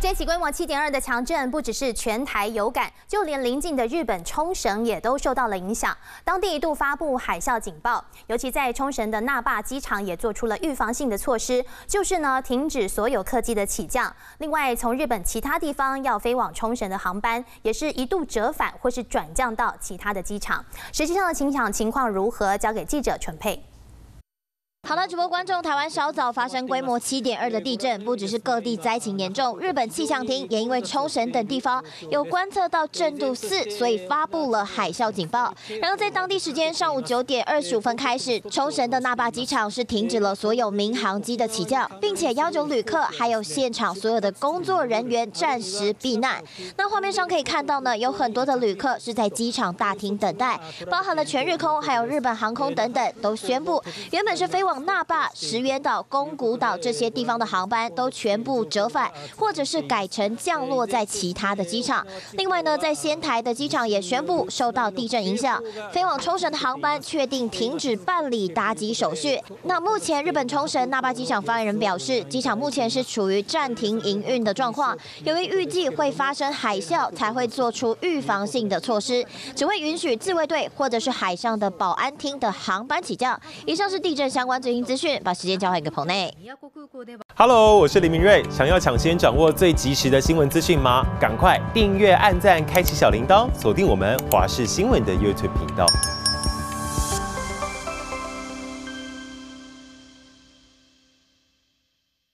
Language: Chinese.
这起规模七点二的强震，不只是全台有感，就连邻近的日本冲绳也都受到了影响。当地一度发布海啸警报，尤其在冲绳的那霸机场也做出了预防性的措施，就是呢停止所有客机的起降。另外，从日本其他地方要飞往冲绳的航班，也是一度折返或是转降到其他的机场。实际上的情场情况如何？交给记者纯佩。好的，直播观众，台湾稍早发生规模 七点二的地震，不只是各地灾情严重，日本气象厅也因为冲绳等地方有观测到震度四，所以发布了海啸警报。然后在当地时间上午九点二十五分开始，冲绳的那霸机场是停止了所有民航机的起降，并且要求旅客还有现场所有的工作人员暂时避难。那画面上可以看到呢，有很多的旅客是在机场大厅等待，包含了全日空还有日本航空等等，都宣布原本是飞往。那霸、石垣岛、宫古岛这些地方的航班都全部折返，或者是改成降落在其他的机场。另外呢，在仙台的机场也宣布受到地震影响，飞往冲绳的航班确定停止办理搭机手续。那目前日本冲绳那霸机场发言人表示，机场目前是处于暂停营运的状况，由于预计会发生海啸，才会做出预防性的措施，只会允许自卫队或者是海上的保安厅的航班起降。以上是地震相关。最新资讯，把时间交还给彭内。Hello，我是李明瑞。想要抢先掌握最及时的新闻资讯吗？赶快订阅、按赞、开启小铃铛，锁定我们华视新闻的 YouTube 频道。